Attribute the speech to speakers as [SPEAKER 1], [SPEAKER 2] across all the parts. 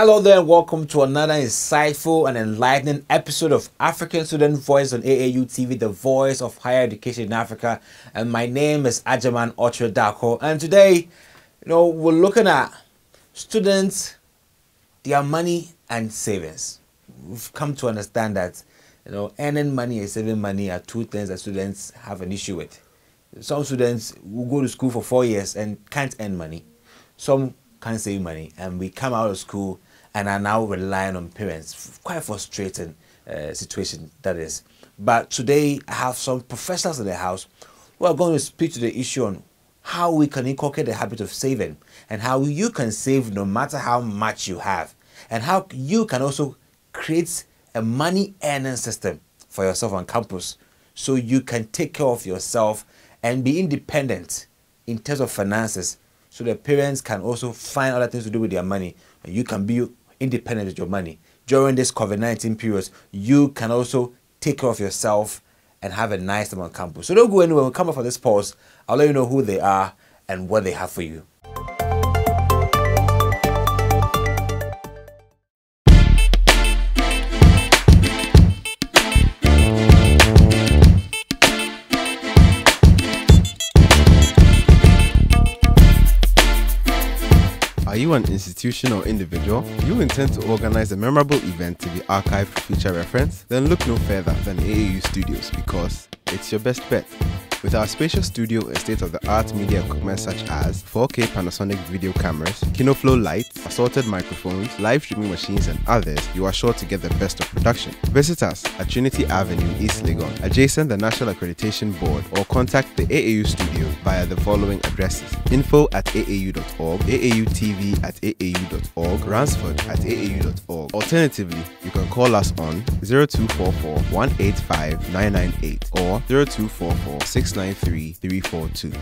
[SPEAKER 1] Hello there, and welcome to another insightful and enlightening episode of African Student Voice on AAU TV, the voice of higher education in Africa. And my name is Agyemang Okyere Darko. And today, you know, we're looking at students, their money and savings. We've come to understand that, you know, earning money and saving money are two things that students have an issue with. Some students will go to school for four years and can't earn money. Some can't save money, and we come out of school and are now relying on parents. Quite frustrating uh, situation that is. But today I have some professionals in the house who are going to speak to the issue on how we can inculcate the habit of saving and how you can save no matter how much you have and how you can also create a money earning system for yourself on campus so you can take care of yourself and be independent in terms of finances so the parents can also find other things to do with their money and you can be independent with your money. During this covid-19 period you can also take care of yourself and have a nice time on campus so don't go anywhere. We'll come up for this pause i'll let you know who they are and what they have for you
[SPEAKER 2] an institution or individual? You intend to organize a memorable event to be archived for future reference? Then look no further than AAU Studios because it's your best bet. With our spacious studio and state-of-the-art media equipment such as 4K Panasonic video cameras, Kino Flo lights, assorted microphones, live streaming machines, and others, you are sure to get the best of production. Visit us at Trinity Avenue, East Legon, adjacent the National Accreditation Board, or contact the AAU studio via the following addresses: info at aau.org, AAUTV at aau.org, Ransford at aau.org. Alternatively, you can call us on 0244 185 998 or 0244 693 342.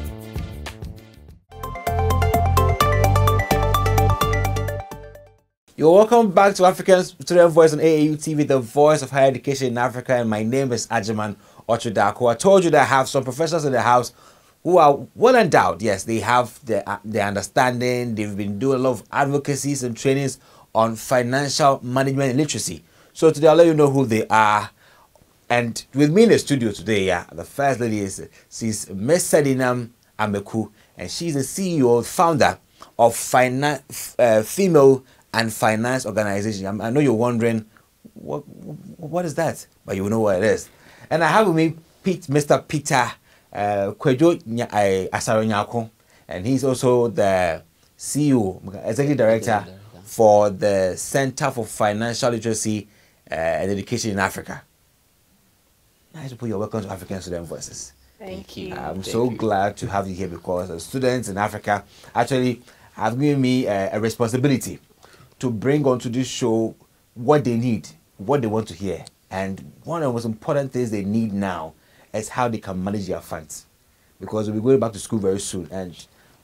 [SPEAKER 1] You're welcome back to African Student Voice on AAU TV, the voice of higher education in Africa. And my name is Ajaman Ochodako. I told you that I have some professionals in the house who are well endowed. Yes, they have the, uh, the understanding. They've been doing a lot of advocacies and trainings on financial management and literacy. So today I'll let you know who they are. And with me in the studio today, yeah, the first lady is she's Miss Sedinam Ameku, and she's the CEO, founder of Fina- uh, Female and Finance Organization. I'm- I know you're wondering, what what is that? But you know what it is. And I have with me Pete, Mr. Peter uh, Kwadwo Nya- uh, Asare and he's also the CEO, Executive Director for the Center for Financial Literacy uh, and Education in Africa. Nice people, you're welcome to African Student Voices.
[SPEAKER 3] Thank you.
[SPEAKER 1] I'm so glad to have you here because the students in Africa actually have given me a, a responsibility to bring onto this show what they need, what they want to hear. And one of the most important things they need now is how they can manage their funds. Because we're going back to school very soon. And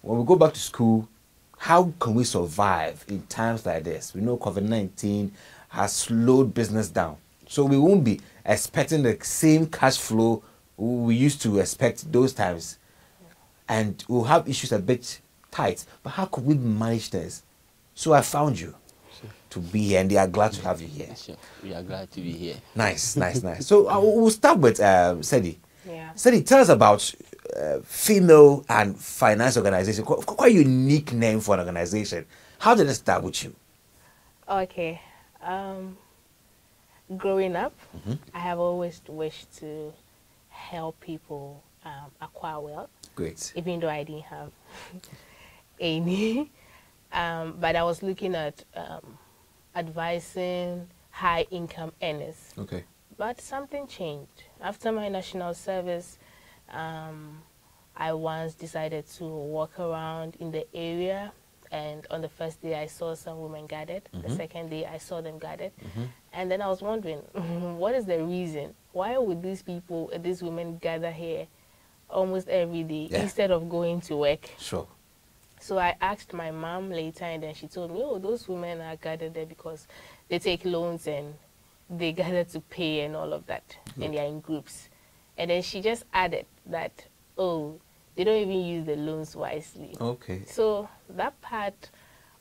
[SPEAKER 1] when we go back to school, how can we survive in times like this? We know COVID 19 has slowed business down. So we won't be expecting the same cash flow we used to expect those times. And we'll have issues a bit tight. But how could we manage this? So I found you to be here, and they are glad to have you here.
[SPEAKER 3] Sure. We are glad to be here.
[SPEAKER 1] Nice, nice, nice. So uh, we'll start with um, Sedi.
[SPEAKER 3] Yeah.
[SPEAKER 1] Sedi, tell us about uh, female and finance organization. Qu- Quite a unique name for an organization. How did it start with you?
[SPEAKER 4] Okay. Um, growing up,
[SPEAKER 1] Mm-hmm.
[SPEAKER 4] I have always wished to help people um, acquire wealth,
[SPEAKER 1] Great.
[SPEAKER 4] even though I didn't have any. Um, but I was looking at um, advising high income earners.
[SPEAKER 1] Okay.
[SPEAKER 4] But something changed. After my national service, um, I once decided to walk around in the area. And on the first day, I saw some women gathered. The second day, I saw them gathered. And then I was wondering, what is the reason? Why would these people, uh, these women gather here almost every day
[SPEAKER 1] Yeah.
[SPEAKER 4] instead of going to work?
[SPEAKER 1] Sure.
[SPEAKER 4] So I asked my mom later, and then she told me, "Oh, those women are gathered there because they take loans and they gather to pay and all of that, and they are in groups." And then she just added that, "Oh, they don't even use the loans wisely."
[SPEAKER 1] Okay.
[SPEAKER 4] So that part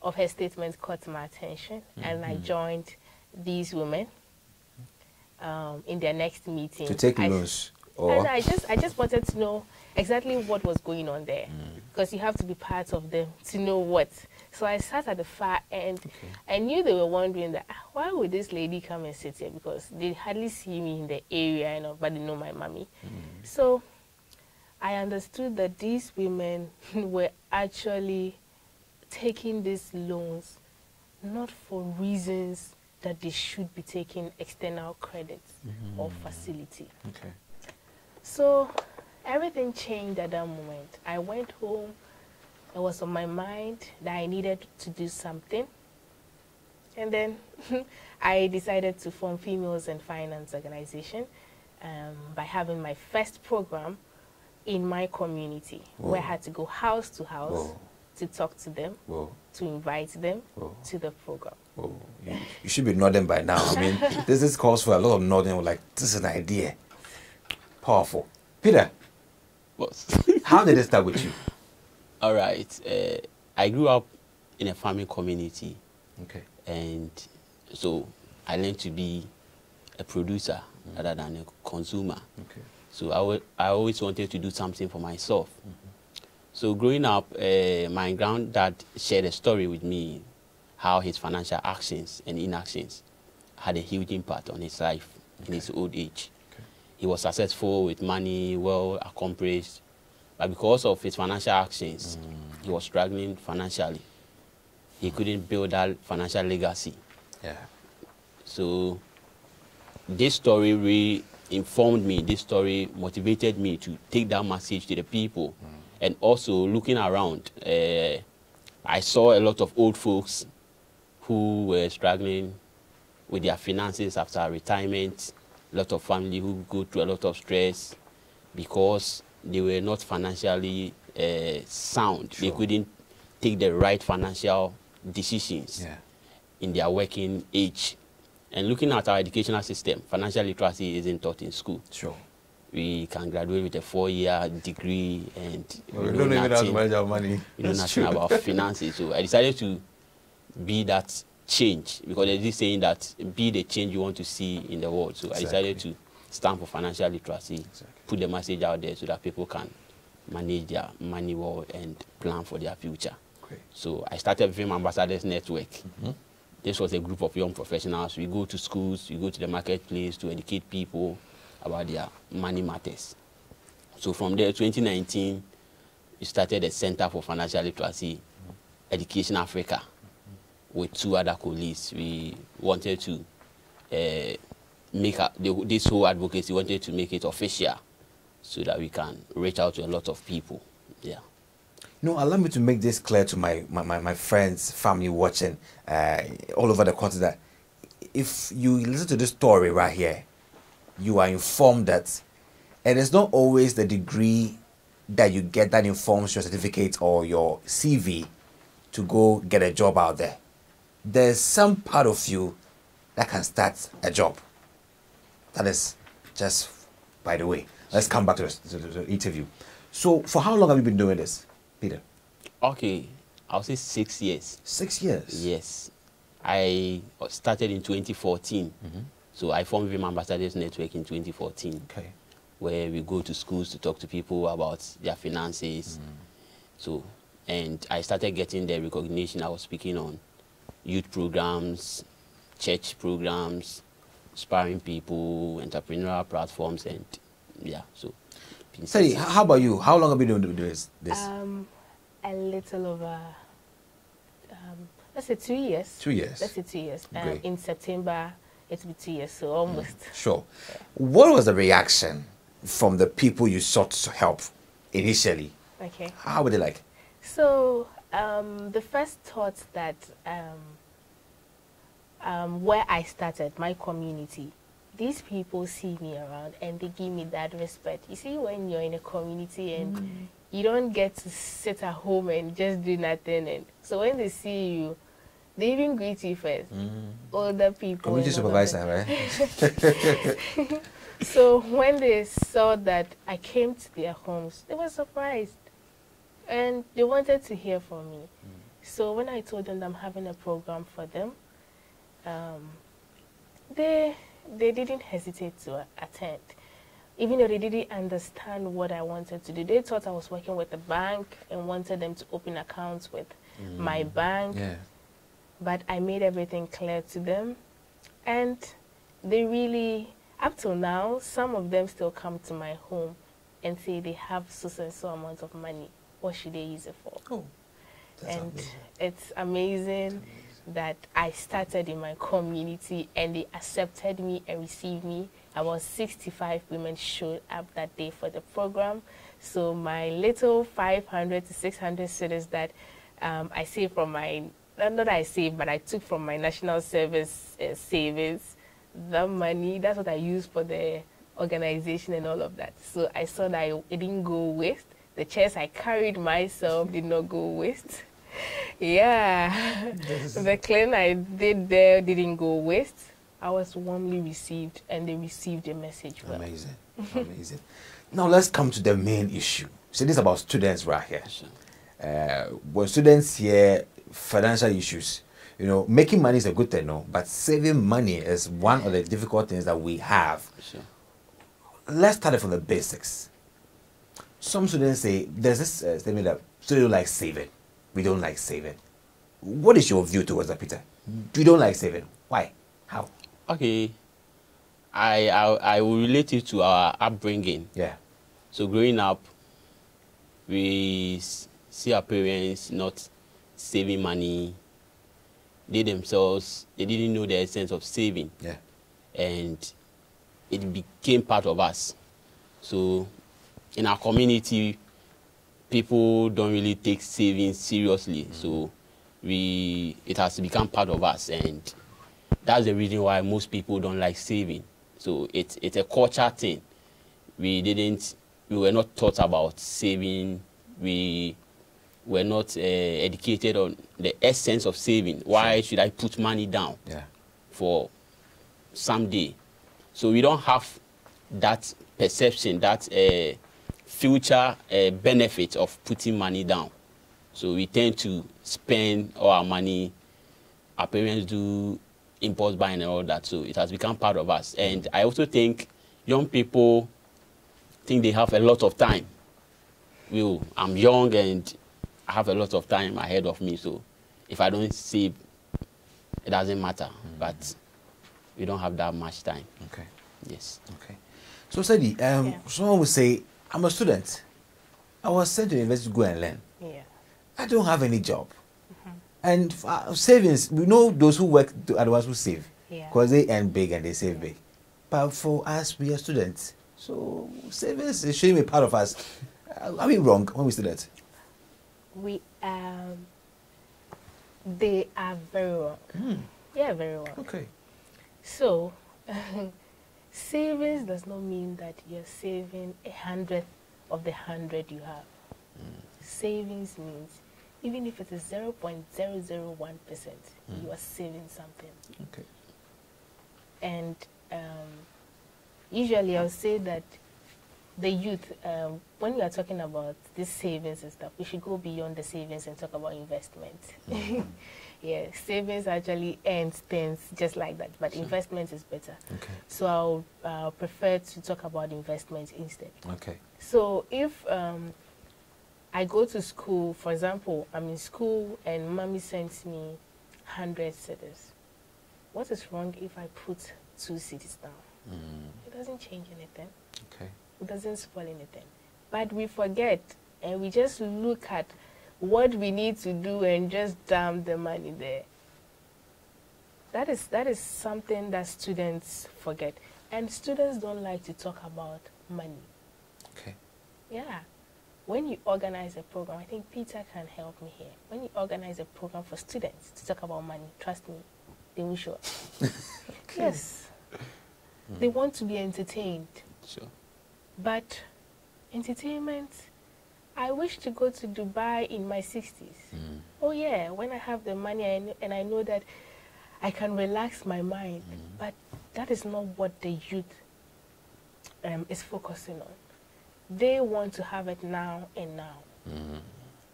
[SPEAKER 4] of her statement caught my attention, and I
[SPEAKER 1] Mm-hmm.
[SPEAKER 4] joined these women um, in their next meeting
[SPEAKER 1] To take loans.
[SPEAKER 4] and
[SPEAKER 1] Or
[SPEAKER 4] I just I just wanted to know exactly what was going on there
[SPEAKER 1] Mm.
[SPEAKER 4] because you have to be part of them to know what. So I sat at the far end. I knew they were wondering that "Ah, why would this lady come and sit here because they hardly see me in the area, you know, but they know my mommy.
[SPEAKER 1] Mm.
[SPEAKER 4] So I understood that these women were actually taking these loans not for reasons that they should be taking external credit or facility.
[SPEAKER 1] okay.
[SPEAKER 4] So everything changed at that moment. I went home. It was on my mind that I needed to do something. And then I decided to form Females and Finance Organization um, by having my first program in my community where I had to go house to house
[SPEAKER 1] Whoa.
[SPEAKER 4] to talk to them,
[SPEAKER 1] Whoa.
[SPEAKER 4] to invite them
[SPEAKER 1] Whoa.
[SPEAKER 4] to the program.
[SPEAKER 1] Oh, you, you should be nodding by now. I mean, this is calls for a lot of nodding. Like, this is an idea. Powerful. Peter,
[SPEAKER 3] Boss.
[SPEAKER 1] how did it start with you?
[SPEAKER 3] All right. Uh, I grew up in a farming community,
[SPEAKER 1] Okay.
[SPEAKER 3] and so I learned to be a producer rather than a consumer.
[SPEAKER 1] Okay.
[SPEAKER 3] So I wa- I always wanted to do something for myself. So growing up, uh, my granddad shared a story with me how his financial actions and inactions had a huge impact on his life in his old age.
[SPEAKER 1] Okay.
[SPEAKER 3] He was successful with money, well accomplished, but because of his financial actions, he was struggling financially. He couldn't build that financial legacy.
[SPEAKER 1] Yeah.
[SPEAKER 3] So this story really informed me. This story motivated me to take that message to the people. And also looking around, uh, I saw a lot of old folks who were struggling with their finances after retirement. A lot of family who go through a lot of stress because they were not financially uh, sound. They couldn't take the right financial decisions
[SPEAKER 1] Yeah.
[SPEAKER 3] in their working age. And looking at our educational system, financial literacy isn't taught in school.
[SPEAKER 1] Sure.
[SPEAKER 3] We can graduate with a four-year degree and
[SPEAKER 1] Well, we don't even know how to manage our money.
[SPEAKER 3] we know
[SPEAKER 1] That's
[SPEAKER 3] nothing
[SPEAKER 1] true.
[SPEAKER 3] about finances. So I decided to be that change because there's this saying that be the change you want to see in the world. So I decided to stand for financial literacy,
[SPEAKER 1] Exactly.
[SPEAKER 3] put the message out there so that people can manage their money well and plan for their future.
[SPEAKER 1] Great.
[SPEAKER 3] So I started Film Ambassadors Network.
[SPEAKER 1] Mm-hmm.
[SPEAKER 3] This was a group of young professionals. We go to schools, we go to the marketplace to educate people about their money matters. So from there, 2019, we started the Center for Financial Literacy, Education Africa, with two other colleagues. We wanted to uh, make a, this whole advocacy, wanted to make it official so that we can reach out to a lot of people. Yeah.
[SPEAKER 1] No, allow me to make this clear to my, my, my, my friends, family watching uh, all over the continent. If you listen to this story right here, you are informed that and it is not always the degree that you get that informs your certificate or your CV to go get a job out there. There's some part of you that can start a job. That is just by the way. Let's come back to the, to the- interview. So, for how long have you been doing this, Peter?
[SPEAKER 3] Okay, I'll say six years.
[SPEAKER 1] Six years.
[SPEAKER 3] Yes. I started in 2014.
[SPEAKER 1] Mm-hmm.
[SPEAKER 3] So I formed Vim Ambassadors Network in 2014,
[SPEAKER 1] Okay.
[SPEAKER 3] where we go to schools to talk to people about their finances. So, and I started getting the recognition I was speaking on youth programs, church programs, inspiring people, entrepreneurial platforms, and yeah, so. been
[SPEAKER 1] Say,
[SPEAKER 3] success-
[SPEAKER 1] how about you? How long have you been doing this? this?
[SPEAKER 4] Um, a little over, um, let's say two years.
[SPEAKER 1] Two years.
[SPEAKER 4] Let's say two years. Um, in September, it'll be two years, so almost.
[SPEAKER 1] Sure. What was the reaction from the people you sought to help initially?
[SPEAKER 4] Okay.
[SPEAKER 1] How were they like?
[SPEAKER 4] So um, the first thought that um, um, where I started, my community, these people see me around and they give me that respect. You see, when you're in a community and you don't get to sit at home and just do nothing, and so when they see you, they even greet you first. Older people.
[SPEAKER 1] Community
[SPEAKER 4] and all of
[SPEAKER 1] supervisor, right?
[SPEAKER 4] So when they saw that I came to their homes, they were surprised. And they wanted to hear from me. So when I told them that I'm having a program for them, um, they they didn't hesitate to attend, even though they didn't understand what I wanted to do. They thought I was working with the bank and wanted them to open accounts with my bank.
[SPEAKER 1] Yeah.
[SPEAKER 4] But I made everything clear to them, and they really, up till now, some of them still come to my home and say they have so and so amount of money. What should they use it for?
[SPEAKER 1] Oh. That's
[SPEAKER 4] and
[SPEAKER 1] amazing.
[SPEAKER 4] it's amazing that I started in my community and they accepted me and received me. About 65 women showed up that day for the program. So my little 500 to 600 cedis that um, I saved from my, not that I saved, but I took from my national service uh, savings, the money, that's what I used for the organization and all of that. So I saw that it didn't go waste. The chairs I carried myself did not go waste. Yeah, the clean I did there didn't go waste. I was warmly received, and they received the message well.
[SPEAKER 1] Amazing. Amazing. Now let's come to the main issue. So this is about students right here.
[SPEAKER 3] Sure.
[SPEAKER 1] Uh, when students hear financial issues, you know, making money is a good thing, no, but saving money is one of the difficult things that we have.
[SPEAKER 3] Sure.
[SPEAKER 1] Let's start it from the basics. Some students say there's this uh, statement that students don't like saving. We don't like saving. What is your view towards that, Peter? You don't like saving. Why? How?
[SPEAKER 3] Okay. I, I I will relate it to our upbringing.
[SPEAKER 1] Yeah.
[SPEAKER 3] So growing up, we see our parents not saving money. They themselves they didn't know the essence of saving,
[SPEAKER 1] Yeah.
[SPEAKER 3] and it became part of us. So in our community, people don't really take saving seriously. So we it has become part of us, and that's the reason why most people don't like saving. So it's it's a culture thing. We didn't we were not taught about saving. We were not uh, educated on the essence of saving. Why should I put money down
[SPEAKER 1] Yeah.
[SPEAKER 3] for someday? So we don't have that perception, that uh, future uh, benefit of putting money down. So we tend to spend all our money. Our parents do impulse buying and all that. So it has become part of us. And I also think young people think they have a lot of time. Well, I'm young and I have a lot of time ahead of me. So if I don't save, it doesn't matter. But we don't have that much time.
[SPEAKER 1] Okay.
[SPEAKER 3] Yes.
[SPEAKER 1] Okay. So, Sadie, um,
[SPEAKER 4] Yeah.
[SPEAKER 1] someone would say, I'm a student. I was sent to university to go and learn.
[SPEAKER 4] Yeah.
[SPEAKER 1] I don't have any job. Mhm. And uh, savings, we know those who work are the ones who save.
[SPEAKER 4] Yeah.
[SPEAKER 1] Because they earn big and they save big. But for us, we are students. So, savings is shouldn't be part of us. Uh, Are we wrong when we say that?
[SPEAKER 4] We um, they are very wrong. Yeah, very wrong.
[SPEAKER 1] Okay.
[SPEAKER 4] So, savings does not mean that you're saving a hundredth of the hundred you have. Savings means even if it is 0.001%, you are saving something.
[SPEAKER 1] Okay.
[SPEAKER 4] And um, usually I'll say that the youth, um, when we are talking about this savings and stuff, we should go beyond the savings and talk about investment. yeah, savings actually ends things just like that, but investment is better.
[SPEAKER 1] Okay.
[SPEAKER 4] So I'll uh, prefer to talk about investment instead.
[SPEAKER 1] Okay.
[SPEAKER 4] So if um, I go to school, for example, I'm in school and mommy sends me 100 cedis. What is wrong if I put two cedis down? It doesn't change anything.
[SPEAKER 1] Okay.
[SPEAKER 4] It doesn't spoil anything. But we forget and we just look at what we need to do and just dump the money there. That is that is something that students forget. And students don't like to talk about money.
[SPEAKER 1] Okay.
[SPEAKER 4] Yeah. When you organize a program, I think Peter can help me here. When you organize a program for students to talk about money, trust me, they will show up. Yes. They hmm. want to be entertained.
[SPEAKER 3] Sure.
[SPEAKER 4] But entertainment, I wish to go to Dubai in my 60s. Oh, yeah, when I have the money and, and I know that I can relax my mind. But that is not what the youth um, is focusing on. They want to have it now and now.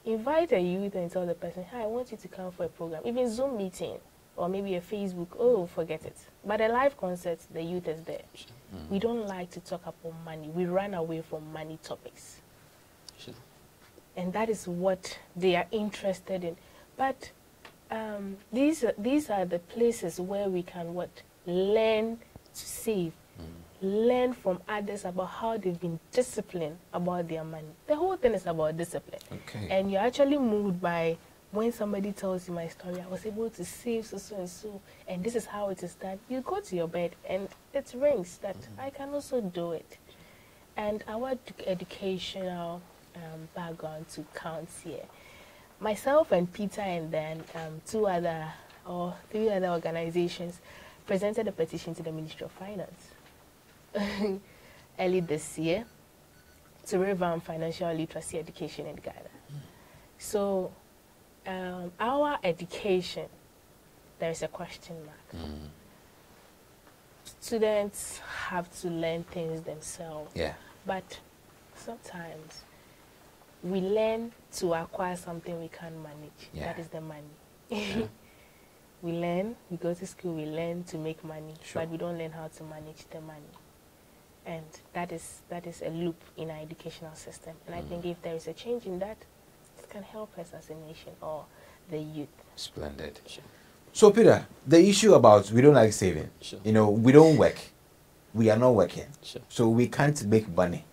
[SPEAKER 4] invite a youth and tell the person, "Hi, I want you to come for a program, even Zoom meeting, or maybe a Facebook." Oh, forget it. But a live concert, the youth is there. Mm. We don't like to talk about money. We run away from money topics. Sure. And that is what they are interested in. But um, these are, these are the places where we can what learn to save, mm. learn from others about how they've been disciplined about their money. The whole thing is about discipline. Okay. And you're actually moved by when somebody tells you my story, I was able to save so so and so, and this is how it is done. You go to your bed and it rings that mm -hmm. I can also do it. And our educational um, background to count here. Myself and Peter and then um, two other or three other organizations presented a petition to the Ministry of Finance early this year to revamp financial literacy education in Ghana. Mm. So um, our education, there is a question mark. Mm. Students have to learn things themselves.
[SPEAKER 1] Yeah.
[SPEAKER 4] But sometimes we learn to acquire something we can't manage. Yeah. That is the money. Yeah. we learn, we go to school, we learn to make money, sure. but we don't learn how to manage the money. And that is that is a loop in our educational system. And mm. I think if there is a change in that, it can help us as a nation or the youth.
[SPEAKER 1] Splendid. Sure. So Peter, the issue about we don't like saving. Sure. You know, we don't work. We are not working. Sure. So we can't make money.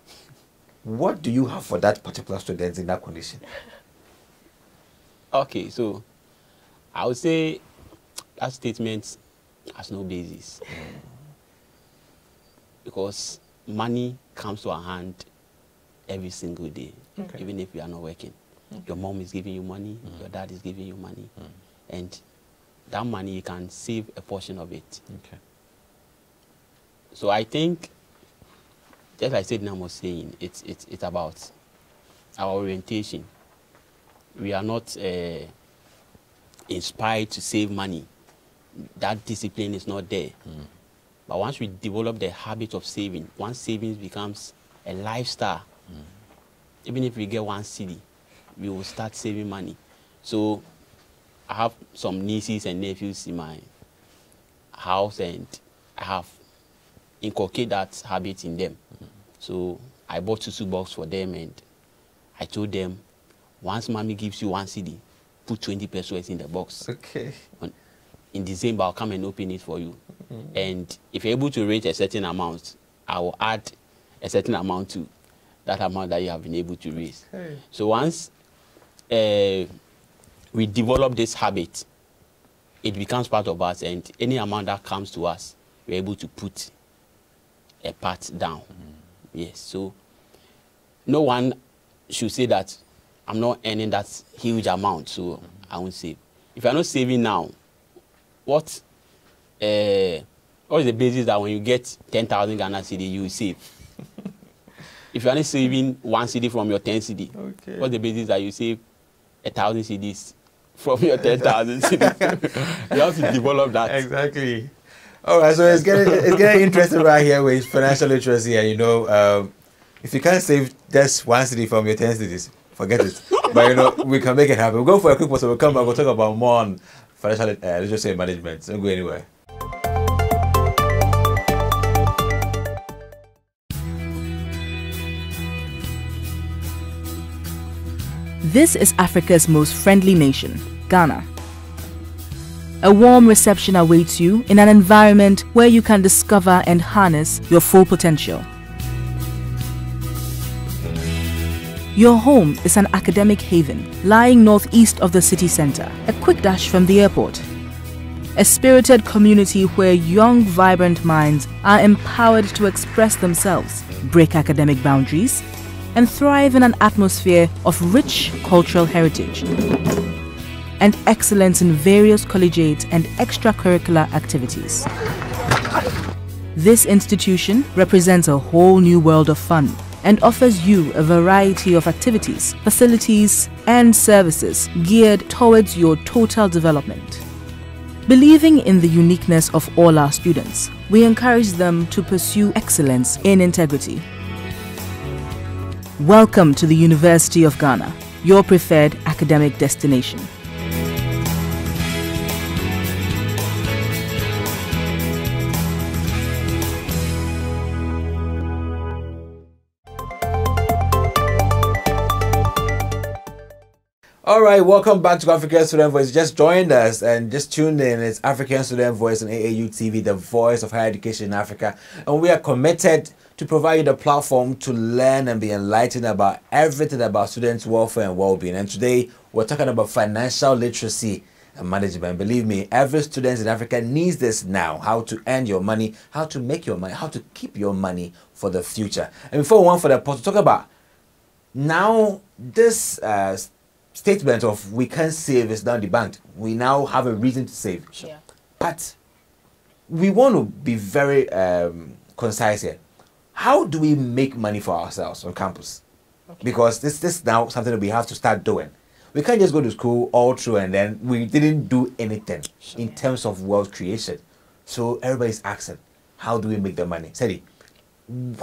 [SPEAKER 1] What do you have for that particular student in that condition?
[SPEAKER 3] Okay, so I would say that statement has no basis. Mm. Because money comes to our hand every single day, okay. even if you are not working. Okay. Your mom is giving you money, mm. your dad is giving you money, mm. and that money you can save a portion of it. Okay. So I think just like Sedinam was saying, it's, it's, it's about our orientation. We are not uh, inspired to save money. That discipline is not there. Mm. But once we develop the habit of saving, once savings becomes a lifestyle, mm. even if we get one cedi, we will start saving money. So I have some nieces and nephews in my house and I have inculcate that habit in them. Mm. So I bought two box for them and I told them, once mommy gives you one cedi, put 20 pesewas in the box.
[SPEAKER 1] Okay.
[SPEAKER 3] On, in December, I'll come and open it for you. Mm. And if you're able to reach a certain amount, I will add a certain amount to that amount that you have been able to raise. Okay. So once uh, we develop this habit, it becomes part of us, and any amount that comes to us, we're able to put a part down. Mm. Yes, so no one should say that I'm not earning that huge amount, so mm. I won't save. If you're not saving now, what uh, what is the basis that when you get 10,000 Ghana cedi, you save? if you're not saving one cedi from your 10 cedi, okay. what's the basis that you save a thousand cedis from your 10,000 cedis? you have to develop that.
[SPEAKER 1] Exactly. All right, so it's getting it's getting interesting right here with financial literacy, and you know, um, if you can't save just one cedi from your ten cedis, forget it. but you know, we can make it happen. We'll go for a quick pause. So we'll come back. We'll talk about more on financial uh, literacy management. Don't go anywhere.
[SPEAKER 5] This is Africa's most friendly nation, Ghana. A warm reception awaits you in an environment where you can discover and harness your full potential. Your home is an academic haven lying northeast of the city center, a quick dash from the airport. A spirited community where young, vibrant minds are empowered to express themselves, break academic boundaries, and thrive in an atmosphere of rich cultural heritage and excellence in various collegiate and extracurricular activities. This institution represents a whole new world of fun and offers you a variety of activities, facilities, and services geared towards your total development. Believing in the uniqueness of all our students, we encourage them to pursue excellence in integrity. Welcome to the University of Ghana your preferred academic destination.
[SPEAKER 1] All right, welcome back to African Student Voice. Just joined us and just tuned in. It's African Student Voice on AAU TV, the voice of higher education in Africa. And we are committed to provide you the platform to learn and be enlightened about everything about students' welfare and well being. And today, we're talking about financial literacy and management. Believe me, every student in Africa needs this now how to earn your money, how to make your money, how to keep your money for the future. And before we want for the post, to talk about now this. Uh, statement of we can't save is now debunked. We now have a reason to save.
[SPEAKER 4] Yeah.
[SPEAKER 1] But we want to be very um, concise here. How do we make money for ourselves on campus?
[SPEAKER 4] Okay.
[SPEAKER 1] Because this this is now something that we have to start doing. We can't just go to school all through and then we didn't do anything in terms of wealth creation. So everybody's asking, how do we make the money? Sedi,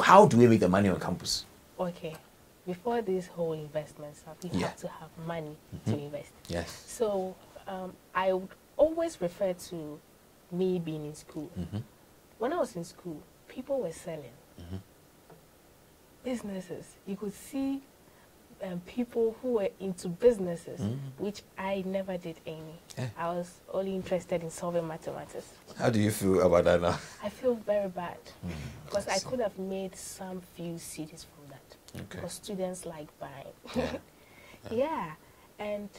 [SPEAKER 1] how do we make the money on campus?
[SPEAKER 4] Okay. Before these whole investments, uh, we
[SPEAKER 1] Yeah.
[SPEAKER 4] have to have money to invest.
[SPEAKER 1] Yes.
[SPEAKER 4] So um, I would always refer to me being in school. When I was in school, people were selling businesses. You could see um, people who were into businesses, which I never did any.
[SPEAKER 1] Yeah.
[SPEAKER 4] I was only interested in solving mathematics.
[SPEAKER 1] How do you feel about that now?
[SPEAKER 4] I feel very bad because I could have made some few that
[SPEAKER 1] Okay.
[SPEAKER 4] because students like buying.
[SPEAKER 1] Yeah.
[SPEAKER 4] yeah, and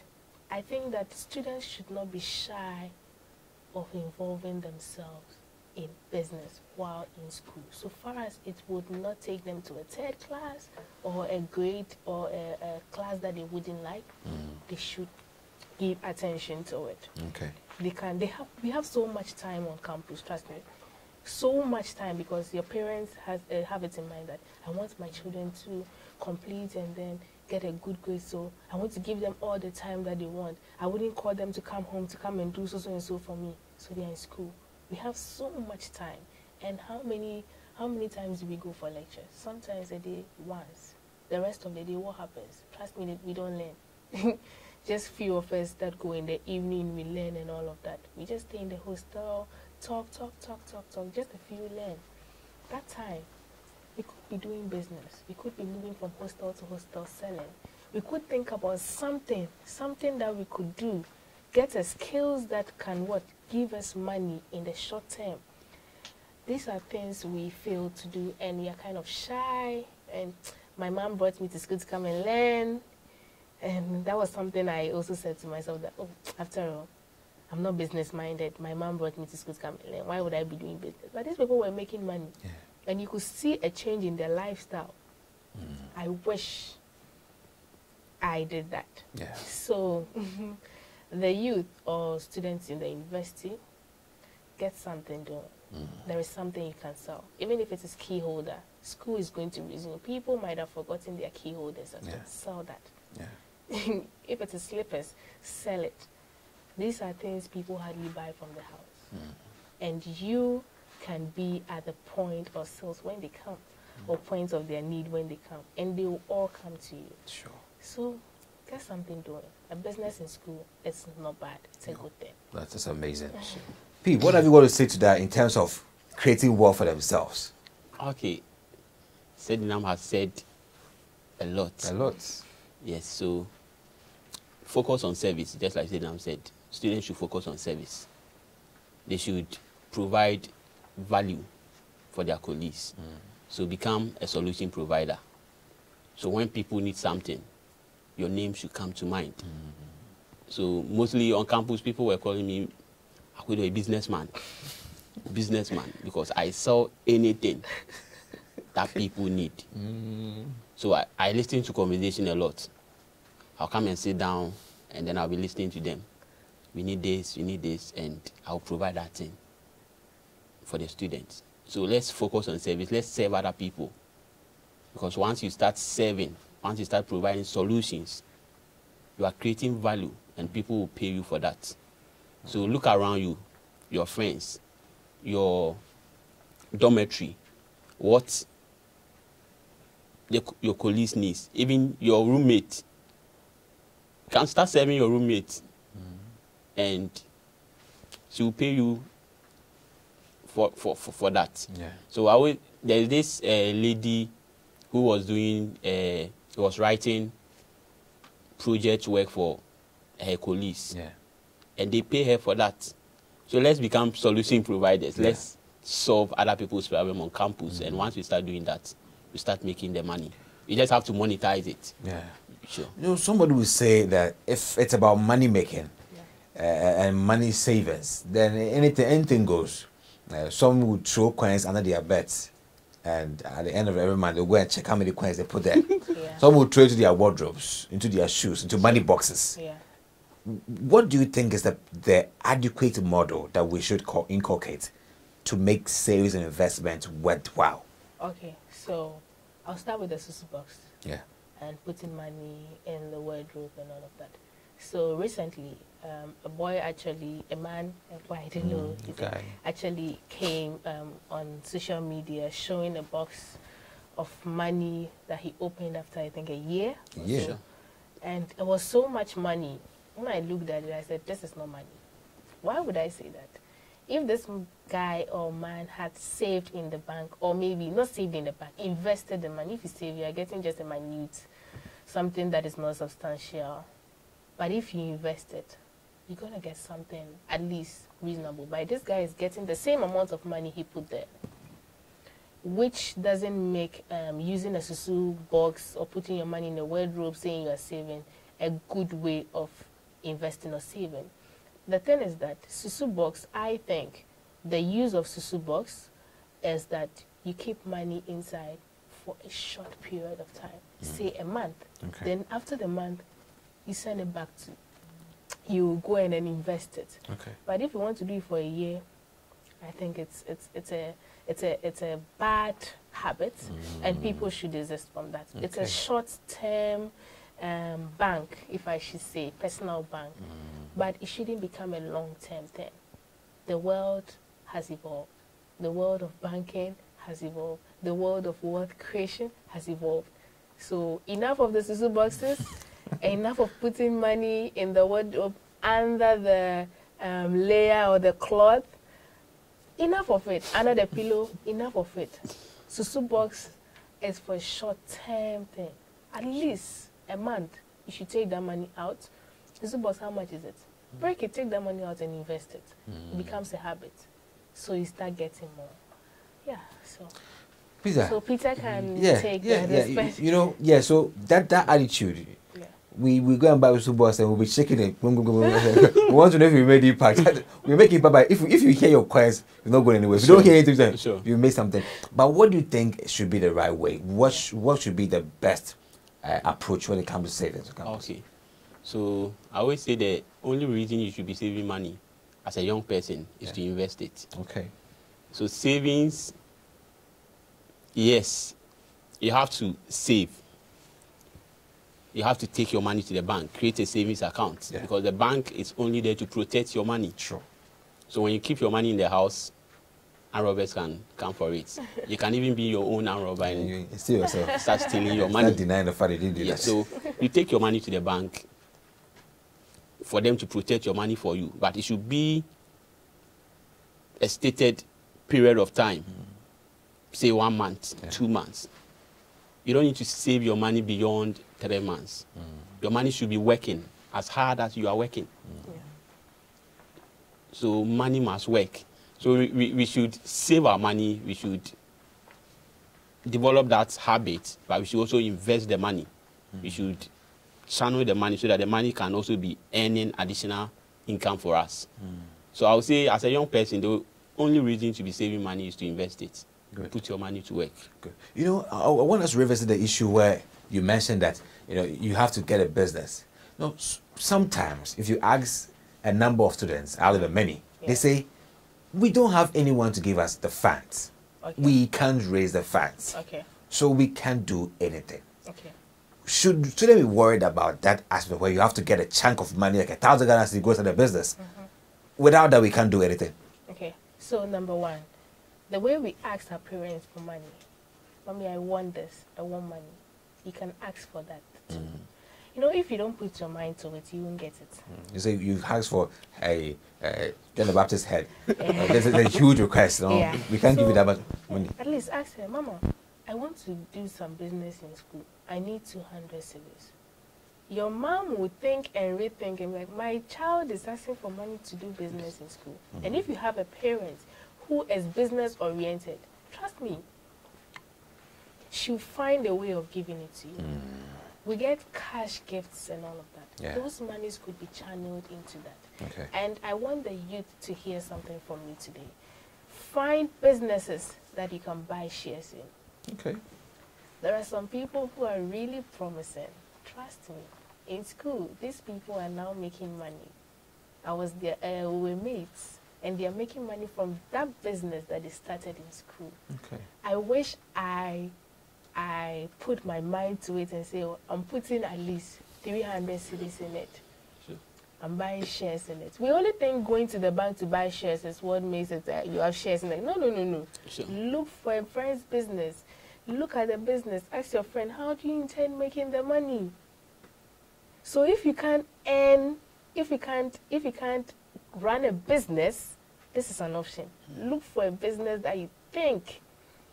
[SPEAKER 4] I think that students should not be shy of involving themselves in business while in school. So far as it would not take them to a third class or a grade or a, a class that they wouldn't like, mm. they should give attention to it
[SPEAKER 1] Okay.
[SPEAKER 4] they can they have we have so much time on campus trust me so much time because your parents has uh, have it in mind that i want my children to complete and then get a good grade. So i want to give them all the time that they want. I wouldn't call them to come home to come and do so so and so for me. So they're in school. We have so much time. And how many how many times do we go for lectures? Sometimes a day once. The rest of the day what happens? Trust me we don't learn. Just few of us that go in the evening, we learn and all of that. We just stay in the hostel, talk, talk, talk, talk, talk. Just a few learn. That time, we could be doing business. We could be moving from hostel to hostel selling. We could think about something, something that we could do, get us skills that can what give us money in the short term. These are things we fail to do, and we are kind of shy. And my mom brought me to school to come and learn. And that was something I also said to myself that, oh, after all, I'm not business minded. My mom brought me to school to come and learn. Why would I be doing business? But these people were making money.
[SPEAKER 1] Yeah.
[SPEAKER 4] And you could see a change in their lifestyle. Mm. I wish I did that.
[SPEAKER 1] Yeah.
[SPEAKER 4] So, the youth or students in the university get something doing. Mm. There is something you can sell, even if it is key holder. School is going to resume. People might have forgotten their key holders.
[SPEAKER 1] Yeah.
[SPEAKER 4] Sell that.
[SPEAKER 1] Yeah.
[SPEAKER 4] if it is slippers, sell it. These are things people hardly buy from the house. Hmm. And you can be at the point of sales when they come, hmm. or point of their need when they come, and they will all come to you.
[SPEAKER 1] Sure.
[SPEAKER 4] So get something doing. A business in school, it's not bad. It's a
[SPEAKER 1] No.
[SPEAKER 4] good thing.
[SPEAKER 1] That's just amazing. P, what have you got to say to that in terms of creating wealth for themselves?
[SPEAKER 3] Okay. Sedinam has said a lot.
[SPEAKER 1] A lot.
[SPEAKER 3] Yes, so focus on service, just like Sedinam said. Students should focus on service. They should provide value for their colleagues. Mm. So become a solution provider. So when people need something, your name should come to mind. Mm-hmm. So mostly on campus, people were calling me Akudo, a businessman. businessman, because I sell anything that people need. Mm. So I, I listen to conversation a lot. I'll come and sit down and then I'll be listening to them. We need this, we need this, and I'll provide that thing for the students. So let's focus on service. Let's serve other people. Because once you start serving, once you start providing solutions, you are creating value and people will pay you for that. So look around you, your friends, your dormitory, what the, your colleagues need, even your roommate. can start serving your roommate, and she will pay you for for for, for that.
[SPEAKER 1] Yeah.
[SPEAKER 3] So I will, there's this uh, lady who was doing uh, was writing project work for her colleagues,
[SPEAKER 1] Yeah.
[SPEAKER 3] and they pay her for that. So let's become solution providers.
[SPEAKER 1] Yeah.
[SPEAKER 3] Let's solve other people's problem on campus, and once we start doing that, we start making the money. We just have to monetize it.
[SPEAKER 1] Yeah.
[SPEAKER 3] Sure.
[SPEAKER 1] You know, somebody will say that if it's about money making uh, and money savers, then anything anything goes. Uh, some would throw coins under their beds, and at the end of every month, they'll go and check how many coins they put there.
[SPEAKER 4] Yeah.
[SPEAKER 1] Some will throw into their wardrobes, into their shoes, into money boxes.
[SPEAKER 4] Yeah.
[SPEAKER 1] What do you think is the, the adequate model that we should inculcate to make savings and investments worthwhile?
[SPEAKER 4] Okay, so I'll start with the susu box
[SPEAKER 1] Yeah.
[SPEAKER 4] and putting money in the wardrobe and all of that. So recently, um, a boy actually, a man, a I don't know,
[SPEAKER 1] Mm,
[SPEAKER 4] he's
[SPEAKER 1] okay.
[SPEAKER 4] actually came um, on social media showing a box of money that he opened after I think a year.
[SPEAKER 1] Yeah.
[SPEAKER 4] so. And it was so much money. When I looked at it, I said, "This is not money." Why would I say that? If this guy or man had saved in the bank, or maybe not saved in the bank, invested the money. If you save, you are getting just a minute, something that is not substantial. But if you invest it, you're gonna get something at least reasonable. But this guy is getting the same amount of money he put there, which doesn't make um, using a susu box or putting your money in a wardrobe saying you are saving a good way of investing or saving. The thing is that susu box, I think, the use of susu box is that you keep money inside for a short period of time, say a month.
[SPEAKER 1] Okay.
[SPEAKER 4] Then after the month, you send it back to you go in and invest it.
[SPEAKER 1] Okay.
[SPEAKER 4] But if you want to do it for a year, I think it's it's it's a it's a it's a bad habit, and people should desist from that. It's a short-term um, bank, if I should say, personal bank, but it shouldn't become a long-term thing. The world has evolved. The world of banking has evolved. The world of wealth creation has evolved. So enough of the susu boxes, enough of putting money in the wardrobe under the um, layer or the cloth. Enough of it. Under the pillow, enough of it. Susu box is for a short term thing. At least a month. You should take that money out. Susu box, how much is it? Break it, take that money out and invest it. It becomes a habit. So you start getting more. Yeah, so
[SPEAKER 1] Peter.
[SPEAKER 4] so Peter can
[SPEAKER 1] yeah,
[SPEAKER 4] take
[SPEAKER 1] yeah,
[SPEAKER 4] the
[SPEAKER 1] yeah. You, you know, yeah. So that that attitude,
[SPEAKER 4] Yeah.
[SPEAKER 1] We we go and buy Usu box and we'll be shaking it. we want to know if we made impact. we make impact, but if if you hear your coins, you're not going anywhere. If you don't hear anything, then
[SPEAKER 3] Sure.
[SPEAKER 1] you made something. But what do you think should be the right way? What sh- what should be the best uh, approach when it comes to savings?
[SPEAKER 3] Okay. So I always say the only reason you should be saving money as a young person is
[SPEAKER 1] Yeah.
[SPEAKER 3] to invest it.
[SPEAKER 1] Okay.
[SPEAKER 3] So savings, yes, you have to save. You have to take your money to the bank, create a savings account
[SPEAKER 1] Yeah.
[SPEAKER 3] because the bank is only there to protect your money.
[SPEAKER 1] Sure.
[SPEAKER 3] So when you keep your money in the house, armed robbers can come for it. you can even be your own armed robber and
[SPEAKER 1] You, see yourself.
[SPEAKER 3] start stealing your
[SPEAKER 1] Not
[SPEAKER 3] money.
[SPEAKER 1] denying the fact they didn't do
[SPEAKER 3] Yeah,
[SPEAKER 1] that.
[SPEAKER 3] so you take your money to the bank for them to protect your money for you, but it should be a stated period of time, mm. say one month,
[SPEAKER 1] Yeah.
[SPEAKER 3] two months. You don't need to save your money beyond three months. Your money should be working as hard as you are working.
[SPEAKER 4] Yeah.
[SPEAKER 3] So money must work. So we, we, we should save our money. We should develop that habit, but we should also invest the money. We hmm. should channel the money so that the money can also be earning additional income for us. Hmm. So I would say, as a young person, the only reason to be saving money is to invest it.
[SPEAKER 1] Good.
[SPEAKER 3] Put your money to work.
[SPEAKER 1] Good. You know, I, I want us to revisit the issue where you mentioned that you know you have to get a business. No, s- sometimes if you ask a number of students out of the many, they say we don't have anyone to give us the funds.
[SPEAKER 4] Okay.
[SPEAKER 1] We can't raise the funds,
[SPEAKER 4] Okay.
[SPEAKER 1] so we can't do anything.
[SPEAKER 4] Okay.
[SPEAKER 1] Should shouldn't be worried about that aspect where you have to get a chunk of money like a thousand Ghana to go to the business. Mm-hmm. Without that, we can't do anything.
[SPEAKER 4] Okay. So number one, the way we ask our parents for money, mommy, I want this, I want money. You can ask for that too. You know, if you don't put your mind to it, you won't get it.
[SPEAKER 1] You say you've asked for a, a John the Baptist head. Uh, this is a huge request. No?
[SPEAKER 4] Yeah.
[SPEAKER 1] We can't give you that much money.
[SPEAKER 4] At least ask her, Mama, I want to do some business in school. I need 200 cedis. Your mom would think and rethink and be like, my child is asking for money to do business in school. And if you have a parent who is business oriented, trust me, she'll find a way of giving it to you. We get cash gifts and all of that.
[SPEAKER 1] Yeah.
[SPEAKER 4] Those monies could be channeled into that.
[SPEAKER 1] Okay.
[SPEAKER 4] And I want the youth to hear something from me today. Find businesses that you can buy shares in.
[SPEAKER 1] Okay.
[SPEAKER 4] There are some people who are really promising. Trust me. In school, these people are now making money. I was there, uh, we were mates, and they are making money from that business that they started in school.
[SPEAKER 1] Okay.
[SPEAKER 4] I wish I, I put my mind to it and say, "Oh, I'm putting at least 300 cedis in it.
[SPEAKER 3] Sure.
[SPEAKER 4] I'm buying shares in it. We only think going to the bank to buy shares is what makes it that you have shares in it. No, no, no, no.
[SPEAKER 3] Sure.
[SPEAKER 4] Look for a friend's business. Look at the business. Ask your friend, how do you intend making the money? So if you can't earn, if you can't, if you can't run a business, this is an option. Hmm. Look for a business that you think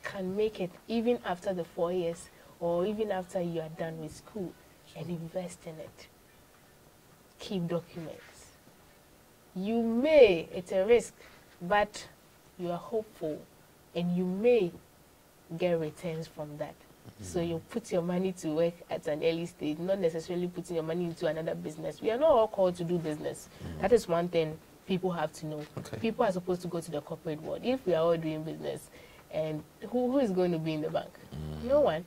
[SPEAKER 4] can make it even after the four years or even after you are done with school and invest in it. Keep documents. You may, it's a risk, but you are hopeful and you may get returns from that. Mm-hmm. So you put your money to work at an early stage, not necessarily putting your money into another business. We are not all called to do business. Mm-hmm. That is one thing people have to know.
[SPEAKER 1] Okay.
[SPEAKER 4] People are supposed to go to the corporate world. If we are all doing business, and who, who is going to be in the bank? No one.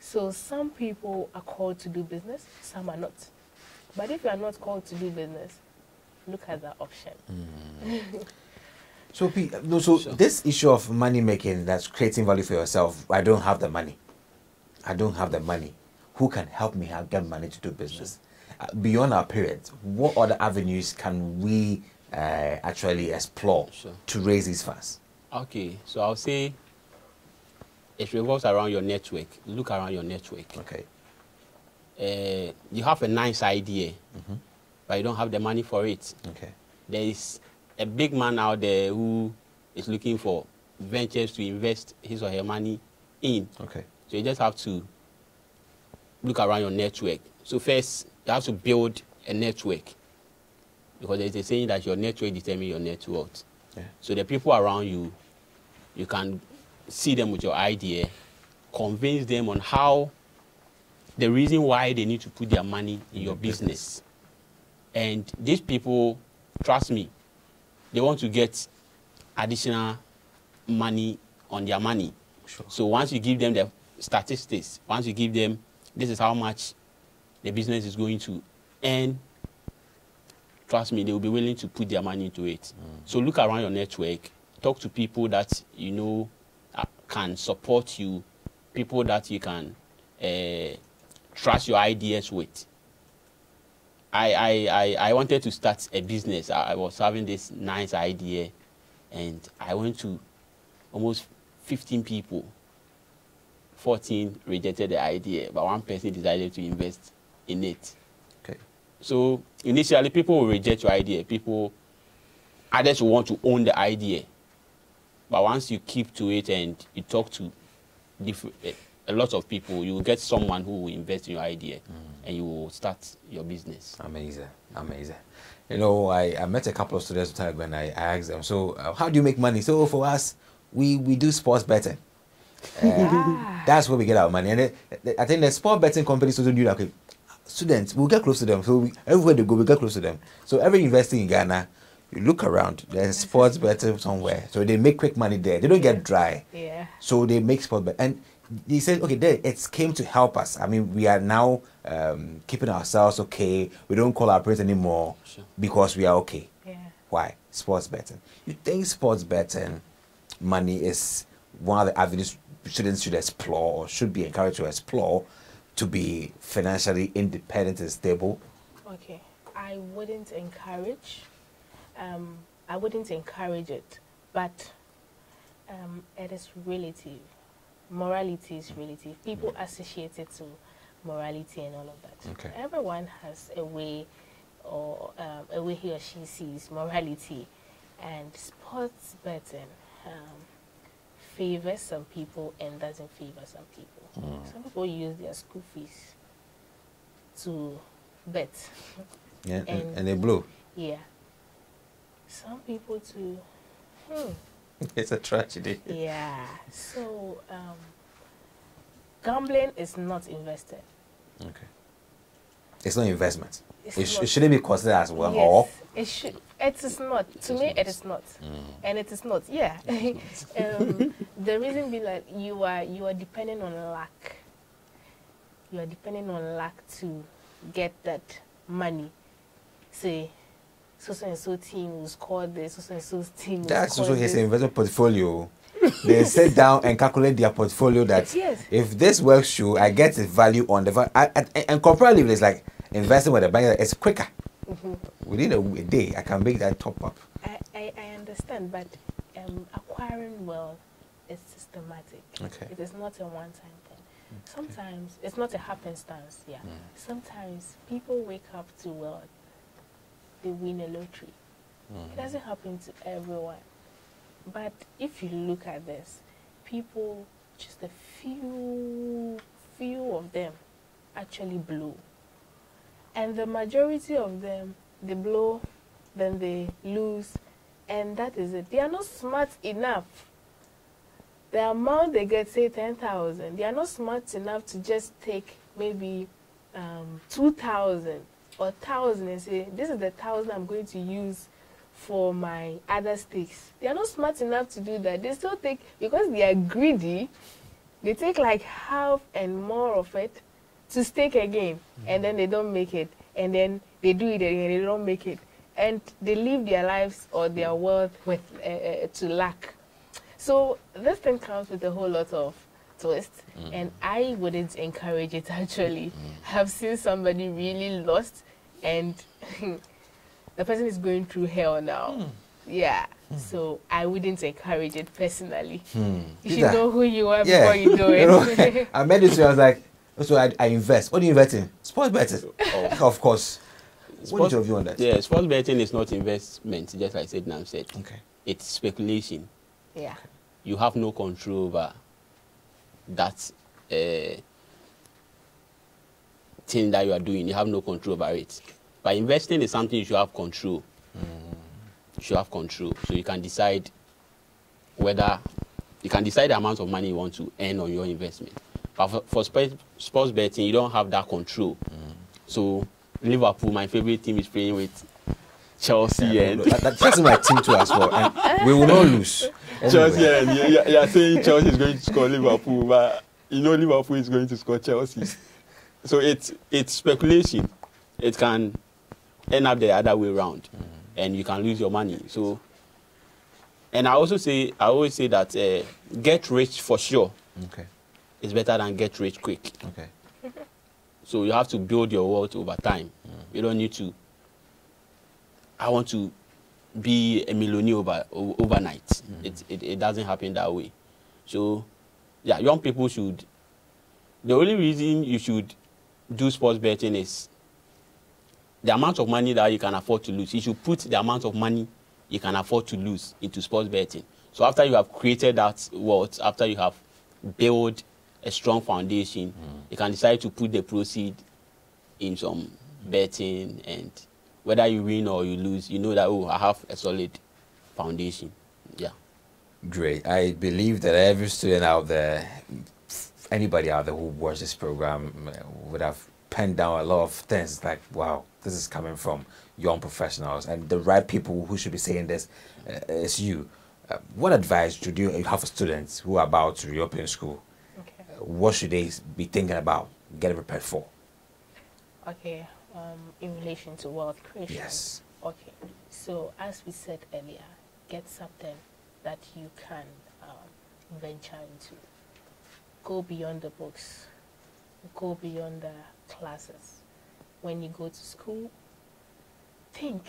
[SPEAKER 4] So some people are called to do business, some are not. But if you are not called to do business, look at that option.
[SPEAKER 1] So, P, no, so
[SPEAKER 3] Sure.
[SPEAKER 1] this issue of money making, that's creating value for yourself. I don't have the money. I don't have the money. Who can help me have get money to do business? Uh, beyond our parents, what other avenues can we uh, actually explore
[SPEAKER 3] Sure.
[SPEAKER 1] to raise these funds?
[SPEAKER 3] Okay, so I'll say it revolves around your network. Look around your network.
[SPEAKER 1] Okay.
[SPEAKER 3] Uh, you have a nice idea, but you don't have the money for it.
[SPEAKER 1] Okay.
[SPEAKER 3] There is a big man out there who is looking for ventures to invest his or her money in.
[SPEAKER 1] Okay.
[SPEAKER 3] So you just have to look around your network. So first, you have to build a network because there's a saying that your network determines your net worth.
[SPEAKER 1] Yeah.
[SPEAKER 3] So the people around you, you can see them with your idea, convince them on how the reason why they need to put their money in your mm-hmm. business. And these people, trust me, they want to get additional money on their money.
[SPEAKER 1] Sure.
[SPEAKER 3] So once you give them the statistics, once you give them this is how much the business is going to earn, trust me, they will be willing to put their money into it. So look around your network, talk to people that you know uh, can support you, people that you can uh, trust your ideas with. I, I, I, I wanted to start a business. I, I was having this nice idea, and I went to almost 15 people. 14 rejected the idea, but one person decided to invest in it.
[SPEAKER 1] Okay.
[SPEAKER 3] So initially, people will reject your idea. People, others will want to own the idea. But once you keep to it and you talk to a, a lot of people, you will get someone who will invest in your idea, and you will start your business.
[SPEAKER 1] Amazing, amazing. You know, I, I met a couple of students time when I asked them, so uh, how do you make money? So for us, we, we do sports betting. Uh, that's where we get our money. And uh, I think the sport betting companies also do that. Okay, students, we'll get close to them. So we, everywhere they go, we get close to them. So every university in Ghana, you look around, there's sports betting somewhere. So they make quick money there. They don't get dry.
[SPEAKER 4] Yeah.
[SPEAKER 1] So they make sports bet. And he said, okay, there it came to help us. I mean, we are now um, keeping ourselves okay. We don't call our parents anymore
[SPEAKER 3] Sure.
[SPEAKER 1] because we are okay.
[SPEAKER 4] Yeah.
[SPEAKER 1] Why? Sports betting. You think sports betting money is one of the avenues students should explore or should be encouraged to explore to be financially independent and stable?
[SPEAKER 4] Okay, I wouldn't encourage. Um, I wouldn't encourage it, but um, it is relative. Morality is relative. People associate it to morality and all of that.
[SPEAKER 1] Okay.
[SPEAKER 4] Everyone has a way or um, a way he or she sees morality, and sports betting um, favors some people and doesn't favor some people. Some people use their school fees to bet.
[SPEAKER 1] Yeah, and,
[SPEAKER 4] And-
[SPEAKER 1] they blow.
[SPEAKER 4] Yeah. Some people to, hmm,
[SPEAKER 1] It's a tragedy.
[SPEAKER 4] yeah. So um, gambling is not invested.
[SPEAKER 1] Okay. It's not investment.
[SPEAKER 4] It's
[SPEAKER 1] It, sh-
[SPEAKER 4] not.
[SPEAKER 1] it shouldn't be considered as well.
[SPEAKER 4] yes,
[SPEAKER 1] Or
[SPEAKER 4] it should. It is not. To me, it is not,
[SPEAKER 1] Mm.
[SPEAKER 4] and it is not. Yeah. um, the reason be like you are you are depending on luck. You are depending on luck to get that money. Say, so so and so team will score this. So so and so team.
[SPEAKER 1] That's also his investment portfolio. they sit down and calculate their portfolio that
[SPEAKER 4] Yes.
[SPEAKER 1] if this works through, I get the value on the value. And, and comparatively, it's like investing with a bank. It's quicker.
[SPEAKER 4] Mm-hmm.
[SPEAKER 1] Within a, a day, I can make that top up.
[SPEAKER 4] I, I, I understand, but um, acquiring wealth is systematic.
[SPEAKER 1] Okay.
[SPEAKER 4] It is not a one time thing. Sometimes it's not a happenstance, yeah. Sometimes people wake up to wealth, they win a lottery. It doesn't happen to everyone. But if you look at this, people, just a few, few of them actually blow. And the majority of them, they blow, then they lose, and that is it. They are not smart enough. The amount they get, say 10,000, they are not smart enough to just take maybe um, 2,000 or 1,000 and say, this is the 1,000 I'm going to use for my other stakes. They are not smart enough to do that. They still take, because they are greedy, they take like half and more of it to stake again, and then they don't make it, and then they do it again, and they don't make it, and they live their lives or their wealth with uh, to lack. So this thing comes with a whole lot of twists, mm. and I wouldn't encourage it. Actually, mm. I've seen somebody really lost, and the person is going through hell now. Hmm. Yeah, hmm. so I wouldn't encourage it personally. Hmm. You should know who you are
[SPEAKER 1] Yeah.
[SPEAKER 4] before you do
[SPEAKER 1] You know,
[SPEAKER 4] it.
[SPEAKER 1] I met this. I was like, so I, I invest. What do you invest in? Sports betting. of course. What is
[SPEAKER 3] Sports-
[SPEAKER 1] your view on that?
[SPEAKER 3] Yeah, sports betting is not investment, just like I said now said.
[SPEAKER 1] Okay.
[SPEAKER 3] It's speculation.
[SPEAKER 4] yeah.
[SPEAKER 3] You have no control over that uh, thing that you are doing. You have no control over it. But investing is something you should have control. You should have control, so you can decide whether you can decide the amount of money you want to earn on your investment. But for, for spe- sports betting, you don't have that control. So Liverpool, my favorite team, is playing with Chelsea and
[SPEAKER 1] That- that- that's my team too as well. And we will not lose.
[SPEAKER 3] Chelsea
[SPEAKER 1] Anyway.
[SPEAKER 3] and you, you, you are saying Chelsea is going to score Liverpool, but you know Liverpool is going to score Chelsea. So it's it's speculation. It can end up the other way around, and you can lose your money. So, and I also say I always say that uh, get rich for sure
[SPEAKER 1] Okay.
[SPEAKER 3] is better than get rich quick.
[SPEAKER 1] Okay.
[SPEAKER 3] So you have to build your wealth over time. You don't need to. I want to be a millionaire over, overnight. It, it it doesn't happen that way. So, yeah, young people should. The only reason you should do sports betting is the amount of money that you can afford to lose. You should put the amount of money you can afford to lose into sports betting. So after you have created that wealth, after you have built a strong foundation, you can decide to put the proceed in some betting and whether you win or you lose, you know that oh I have a solid foundation. Yeah.
[SPEAKER 1] Great. I believe that every student out there, anybody out there who watched this program, uh, would have penned down a lot of things like, wow, this is coming from young professionals and the right people who should be saying this uh, is you. Uh, what advice should you have for students who are about to reopen school? What should they be thinking about, getting prepared for?
[SPEAKER 4] Okay. Um, in relation to wealth creation.
[SPEAKER 1] Yes.
[SPEAKER 4] Okay. So as we said earlier, get something that you can um, venture into. Go beyond the books. Go beyond the classes. When you go to school, think.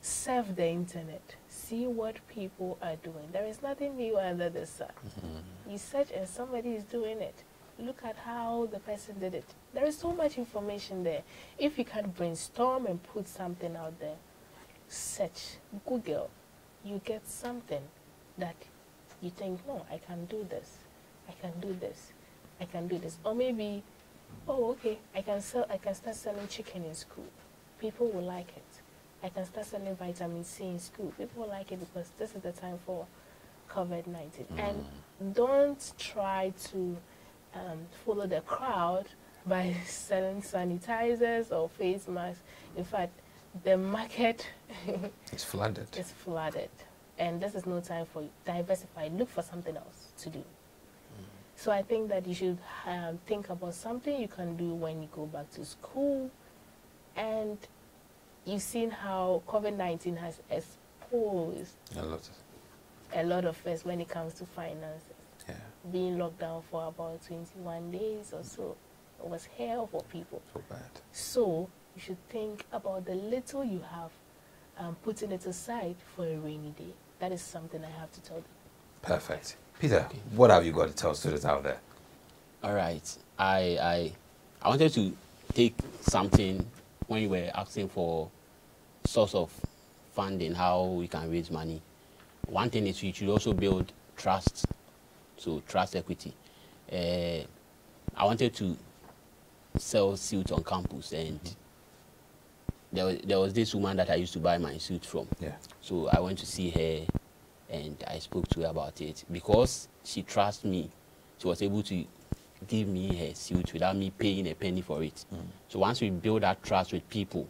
[SPEAKER 4] Surf the internet. See what people are doing. There is nothing new under the sun. Mm-hmm. You search and somebody is doing it. look at how the person did it. There is so much information there. If you can brainstorm and put something out there, search, Google, you get something that you think, no, I can do this, I can do this, I can do this. Or maybe, oh, okay, I can sell, I can start selling chicken in school. People will like it. I can start selling vitamin C in school. People like it because this is the time for COVID-19. Mm. And don't try to um, follow the crowd by selling sanitizers or face masks. In fact, the market
[SPEAKER 1] is flooded.
[SPEAKER 4] It's flooded. And this is no time for diversify. Look for something else to do. Mm. So I think that you should um, think about something you can do when you go back to school. And you've seen how COVID-19 has exposed
[SPEAKER 1] a lot,
[SPEAKER 4] a lot of us when it comes to finances.
[SPEAKER 1] Yeah.
[SPEAKER 4] Being locked down for about 21 days or so it was hell for people.
[SPEAKER 1] So bad.
[SPEAKER 4] So you should think about the little you have and putting it aside for a rainy day. That is something I have to tell them.
[SPEAKER 1] Perfect. Peter, okay. what have you got to tell students out there?
[SPEAKER 3] All right. I, I, I wanted to take something when you were asking for source of funding, how we can raise money. One thing is we should also build trust, so trust equity. Uh, I wanted to sell suits on campus and mm -hmm there was, there was this woman that I used to buy my suit from.
[SPEAKER 1] Yeah.
[SPEAKER 3] So I went to see her and I spoke to her about it. Because she trusts me, she was able to give me her suit without me paying a penny for it. Mm. So once we build that trust with people,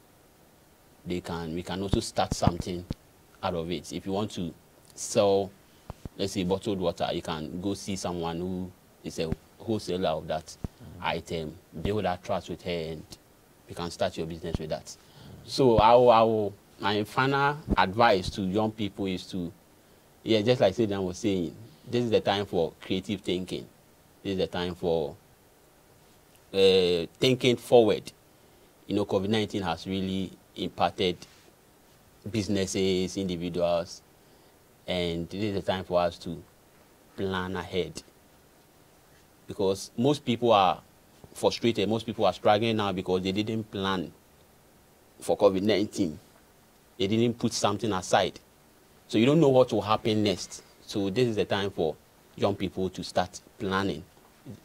[SPEAKER 3] they can we can also start something out of it. If you want to sell, let's say bottled water, you can go see someone who is a wholesaler of that mm. item, build that trust with her, and you can start your business with that. So our, will, my final advice to young people is to, yeah, just like Sedinam was saying, this is the time for creative thinking. This is the time for uh, thinking forward. You know, COVID-19 has really impacted businesses, individuals, and this is the time for us to plan ahead. Because most people are frustrated, most people are struggling now because they didn't plan for COVID-19. They didn't put something aside. So you don't know what will happen next. So this is the time for young people to start planning.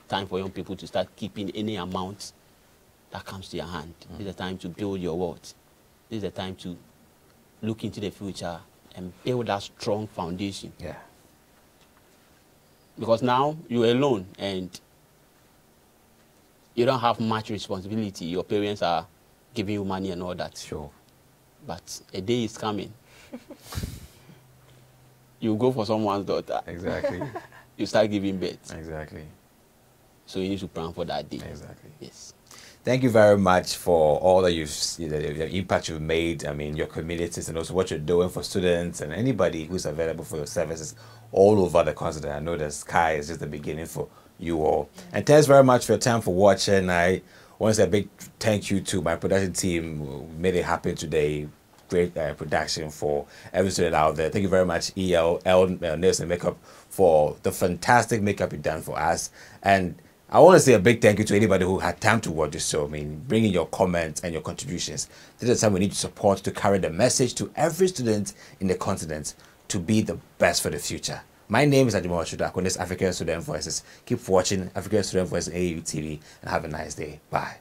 [SPEAKER 3] Time for young people to start keeping any amount that comes to your hand. Mm. This is the time to build your wealth. This is the time to look into the future and build that strong foundation.
[SPEAKER 1] Yeah.
[SPEAKER 3] Because now you're alone and you don't have much responsibility. Your parents are giving you money and all that.
[SPEAKER 1] Sure.
[SPEAKER 3] But a day is coming. you go for someone's daughter.
[SPEAKER 1] Exactly.
[SPEAKER 3] you start giving birth.
[SPEAKER 1] Exactly.
[SPEAKER 3] So you need to plan for that day.
[SPEAKER 1] Exactly.
[SPEAKER 3] Yes.
[SPEAKER 1] Thank you very much for all that you've, the impact you've made. I mean, your communities and also what you're doing for students and anybody who's available for your services all over the continent. I know the sky is just the beginning for you all. And thanks very much for your time for watching. I once a big thank you to my production team who made it happen today. Great uh, production for every student out there. Thank you very much, EL, L, uh, Nails and Makeup, for the fantastic makeup you've done for us. And I want to say a big thank you to anybody who had time to watch this show. I mean, bringing your comments and your contributions. This is time we need to support to carry the message to every student in the continent to be the best for the future. My name is Adimo Shudak on this African Student Voices. Keep watching African Student Voices AU TV and have a nice day. Bye.